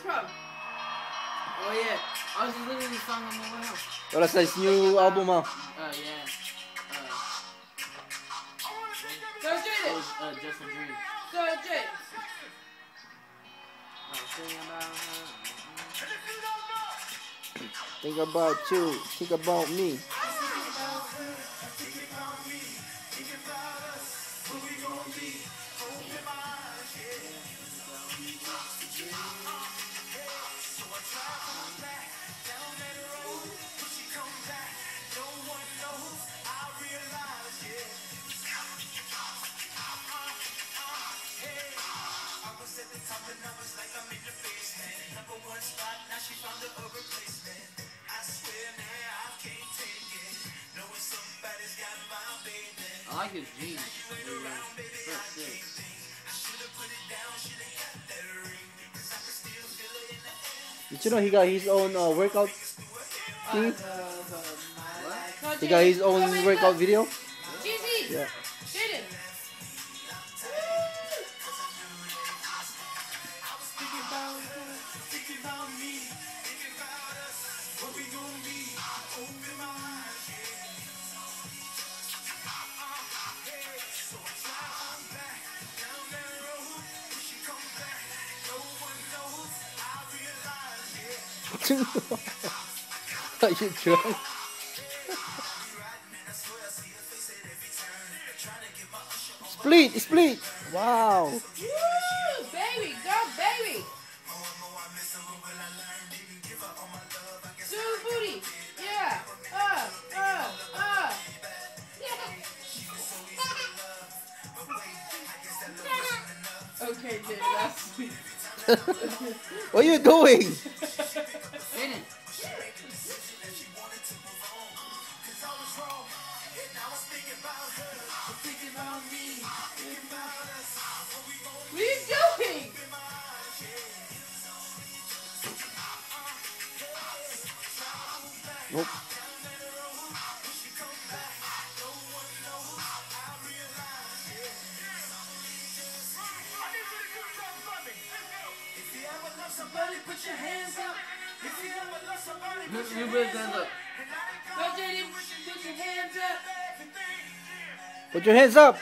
this from? Oh yeah, I was just listening to this song on my way home. Wala sa his new album ah. Uh, yeah. Uh, Go it Jaeden! was uh, Just a Dream. Go Jaeden! I was singing about her. Think about you. Think about me. I like his jeans. So sick. Did you know he got his own uh, workout thing? Go He got his own workout video? Yeah. Are you drunk? split, split. Wow. Woo! Baby! Go baby! Do booty! Yeah! Uh! Uh! Uh! Yeah! okay, that's what are you doing? Jaeden. What are you doing? Somebody put your hands up. If you ever love somebody, You, you better stand up. Put your hands up. Put your hands up.